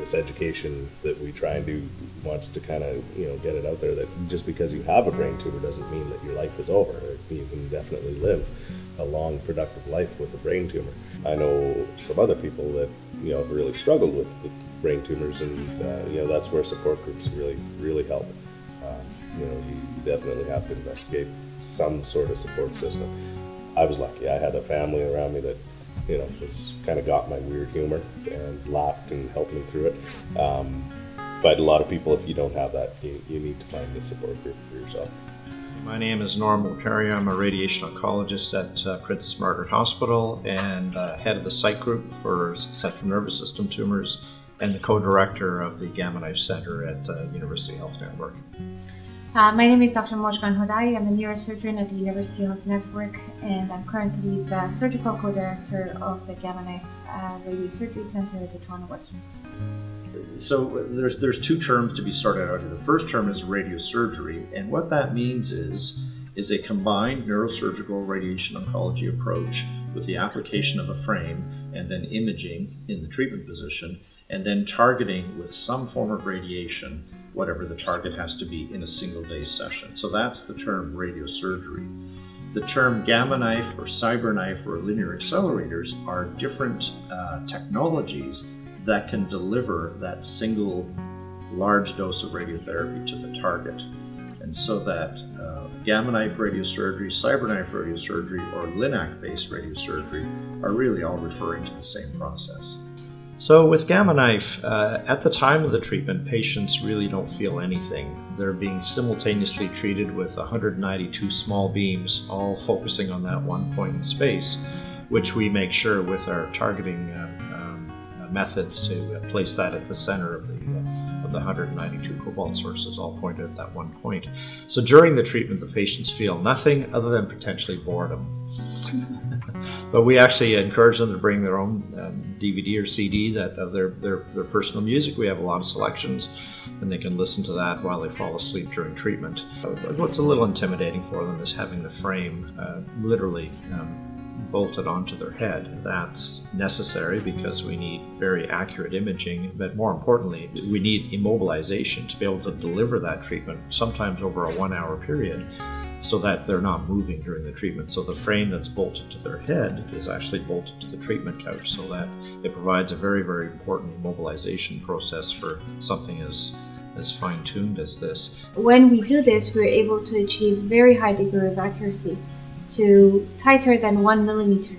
this education that we try and do wants to kind of you know get it out there that just because you have a brain tumor doesn't mean that your life is over. You can definitely live a long, productive life with a brain tumor. I know some other people that you know have really struggled with, with brain tumors, and uh, you know that's where support groups really really help. Uh, you know, you definitely have to investigate some sort of support system. I was lucky; I had a family around me that you know was kind of got my weird humor and laughed and helped me through it. Um, but a lot of people, if you don't have that, you, you need to find a support group for yourself. My name is Norm Mulcahy. I'm a radiation oncologist at uh, Princess Margaret Hospital and uh, head of the site group for central nervous system tumors and the co-director of the Gamma Knife Center at uh, University Health Network. Uh, my name is Dr. Mojgan Hodaie. I'm a neurosurgeon at the University Health Network and I'm currently the surgical co-director of the Gamma Knife uh, Radiosurgery Center at the Toronto Western. So there's there's two terms to be started out here. The first term is radiosurgery, and what that means is is a combined neurosurgical radiation oncology approach with the application of a frame and then imaging in the treatment position and then targeting with some form of radiation whatever the target has to be in a single day session. So that's the term radiosurgery. The term gamma knife or CyberKnife or linear accelerators are different uh, technologies that can deliver that single large dose of radiotherapy to the target. And so that uh, gamma knife radiosurgery, CyberKnife radiosurgery, or LINAC based radiosurgery are really all referring to the same process. So with Gamma Knife, uh, at the time of the treatment, patients really don't feel anything. They're being simultaneously treated with 192 small beams, all focusing on that one point in space, which we make sure with our targeting um, um, methods to place that at the center of the, uh, of the 192 cobalt sources, all pointed at that one point. So during the treatment, the patients feel nothing other than potentially boredom. But we actually encourage them to bring their own um, DVD or CD that of their, their, their personal music. We have a lot of selections, and they can listen to that while they fall asleep during treatment. What's a little intimidating for them is having the frame uh, literally um, bolted onto their head. That's necessary because we need very accurate imaging, but more importantly, we need immobilization to be able to deliver that treatment, sometimes over a one hour period so that they're not moving during the treatment. So the frame that's bolted to their head is actually bolted to the treatment couch so that it provides a very, very important immobilization process for something as as fine-tuned as this. When we do this, we're able to achieve very high degree of accuracy to tighter than one millimeter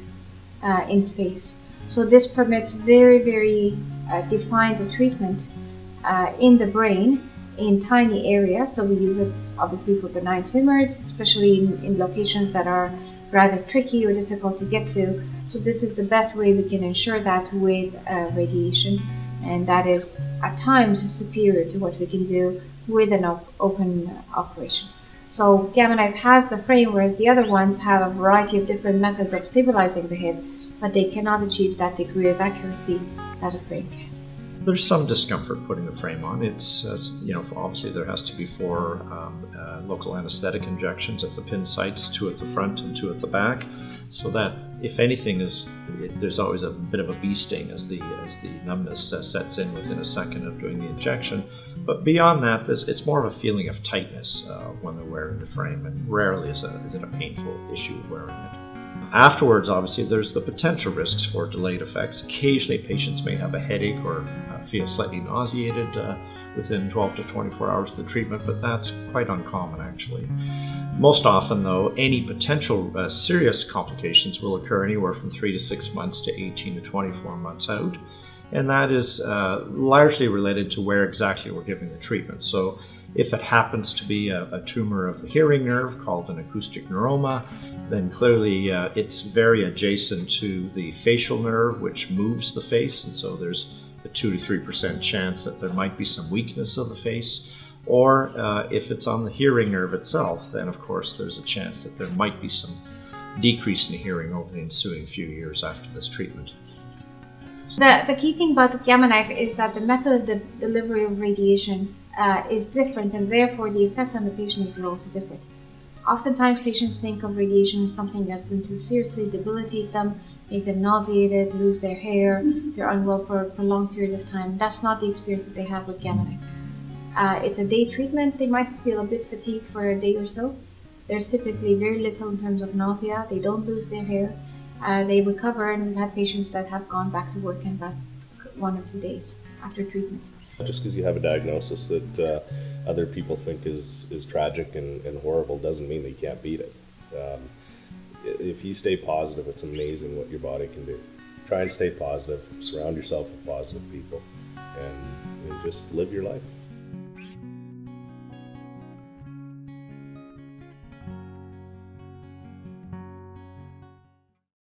uh, in space. So this permits very, very uh, defined treatment uh, in the brain in tiny areas. So we use it obviously for benign tumors, especially in, in locations that are rather tricky or difficult to get to. So this is the best way we can ensure that with uh, radiation, and that is at times superior to what we can do with an op open operation. So Gamma Knife has the frame, whereas the other ones have a variety of different methods of stabilizing the head, but they cannot achieve that degree of accuracy that a frame can. There's some discomfort putting the frame on. It's, uh, you know, obviously there has to be four um, uh, local anesthetic injections at the pin sites, two at the front and two at the back, so that if anything is, it, there's always a bit of a bee sting as the as the numbness uh, sets in within a second of doing the injection. But beyond that, it's more of a feeling of tightness uh, when they're wearing the frame, and rarely is, a, is it a painful issue wearing it. Afterwards, obviously, there's the potential risks for delayed effects. Occasionally, patients may have a headache or uh, feel slightly nauseated uh, within 12 to 24 hours of the treatment, but that's quite uncommon actually. Most often, though, any potential uh, serious complications will occur anywhere from 3 to 6 months to 18 to 24 months out, and that is uh, largely related to where exactly we're giving the treatment. So, if it happens to be a, a tumor of the hearing nerve called an acoustic neuroma, then clearly uh, it's very adjacent to the facial nerve, which moves the face, and so there's a 2 to 3% chance that there might be some weakness of the face. Or uh, if it's on the hearing nerve itself, then of course there's a chance that there might be some decrease in hearing over the ensuing few years after this treatment. The, the key thing about the gamma knife is that the method of the delivery of radiation uh, is different and therefore the effect on the patient is also different. Oftentimes patients think of radiation as something that's going to seriously debilitate them make them nauseated, lose their hair, they're unwell for a prolonged period of time. That's not the experience that they have with Gamma Knife. Uh, it's a day treatment. They might feel a bit fatigued for a day or so. There's typically very little in terms of nausea. They don't lose their hair. Uh, they recover, and we've had patients that have gone back to work in about one or two days after treatment. Just because you have a diagnosis that uh, other people think is, is tragic and, and horrible doesn't mean that you can't beat it. Um, if you stay positive, it's amazing what your body can do. Try and stay positive, surround yourself with positive people, and, and just live your life.